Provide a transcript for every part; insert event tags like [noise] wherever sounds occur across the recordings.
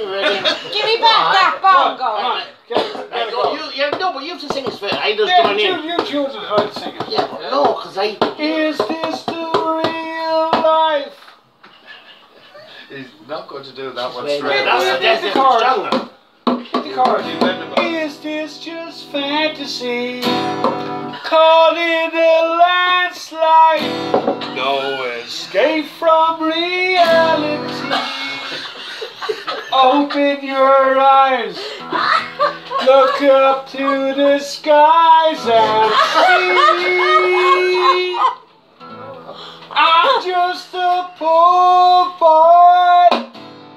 Give me back that Come bongo. on, get it, get Right, it go, you, yeah, no, but you have to sing it first. I just Yeah, join you, in. you choose it, I'll sing it. Yeah, but no, because I. Is this the real life? He's not going to do that one straight. that's Wait, the that's wait, the wait, stronger. The chorus. Is this just fantasy? Caught in a landslide. No escape from reality. Open your eyes. Look up to the skies and see. I'm just a poor boy.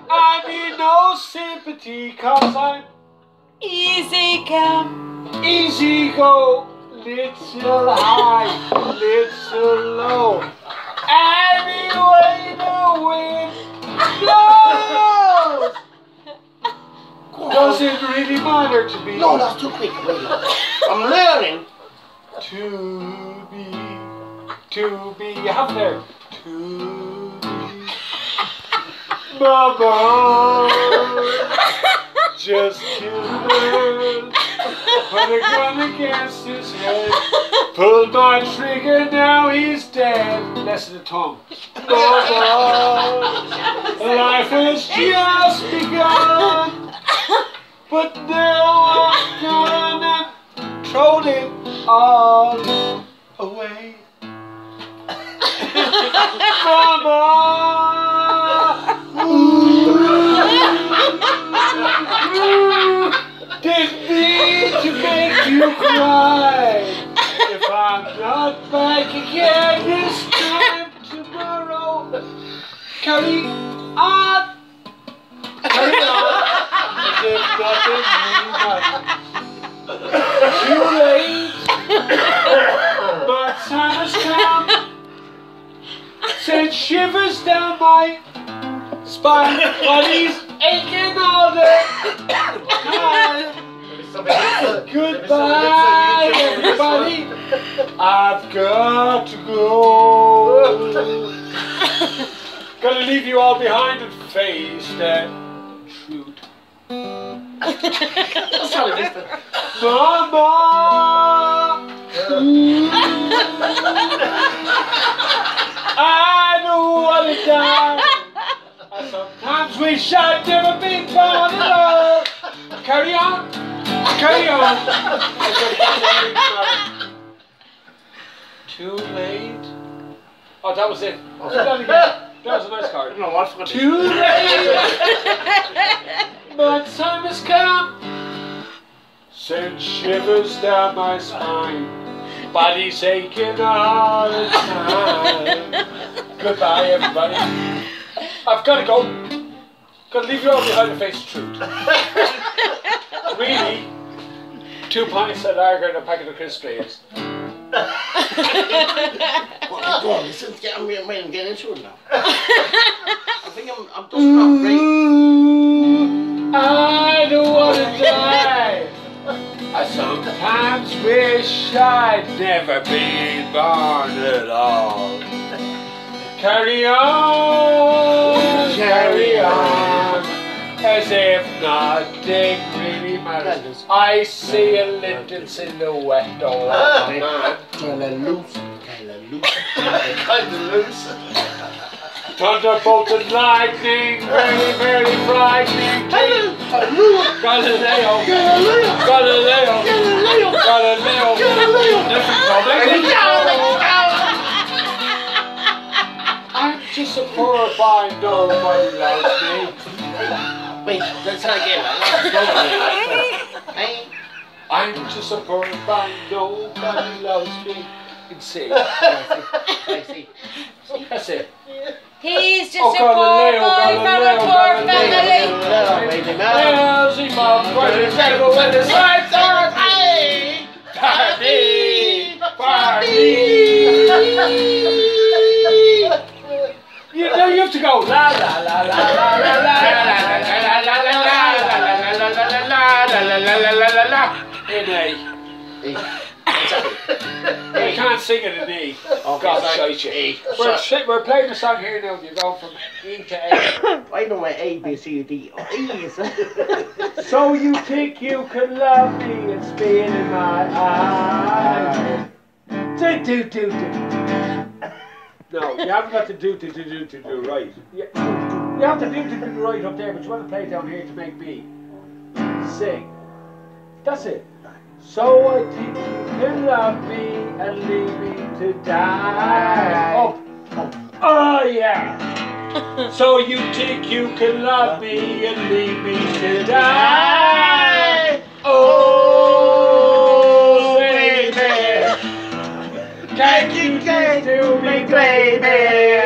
I need no sympathy cause I'm Easy come. easy go, little high, little low. Anyway really to be No, that's too quick. [laughs] I'm learning. to be to be you have there to be [laughs] Mama just killed a put a gun against his head. Pulled my trigger now he's dead. Less of the tongue Mama life has just begun but now I'm gonna throw it all away. Mama! To make you cry. If I'm not back again this time tomorrow, carry on. Shivers down my spine. Body's aching all the time. Goodbye, everybody. I've got to go. Gonna leave you all behind and face that truth. Mama! Sometimes wish I'd never been born at all. Carry on, carry on. Too late. Oh, that was it. Oh, that again. That was a nice card. No, I forgot. Too late. My time has come. Send shivers down my spine. Body's aching all the time. Goodbye, everybody. I've got to go. To leave you all behind to face the truth. [laughs] really, two pints of lager and a packet of crisp Lay's. Well, go on, listen, get, I'm, I'm, I'm getting into it now. I think I'm, I'm just not great. I don't want to die. I sometimes wish I'd never been born at all. Carry on, carry on, as if nothing really matters. I see a little silhouette all Kinda loose, kinda loose. kind of ah, loose. Thunderbolt and lightning, very, very frightening. Galileo, Galileo, Galileo, Galileo, Galileo, Galileo, Galileo. Different comic. I'm just a poor blind nobody loves me. Wait, that's not gay, right? I'm just a poor man, nobody loves me. You can see. I see. I see. He's just oh, a poor boy from a poor family. In a. [laughs] You can't sing it in E. Okay, God, shite you. A. We're, si- we're playing the song here now. You're going from E to A. [coughs] I know my A, B, C, D. Oh, E is. [laughs] So you think you can love me and spit in my eye? Do do do do. No, you haven't got to do do do do do do right. You, you have to do do do do right up there, but you want to play down here to make me sing. That's it. So I think you can love me and leave me to die. Up. Oh yeah. So you think you can love me and leave me to die? Oh, baby, can you get to me, baby?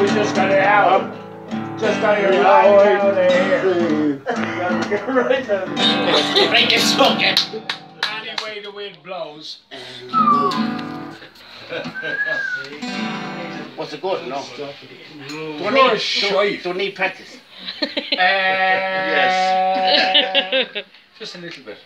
We just gotta have 'em. Just gotta [laughs] get right out there. Gotta get right out there. Break it, smoke it. Any way the wind blows. What's it good? No. You're need, shite. Don't need practice. yes. [laughs] Uh, yes. Just a little bit.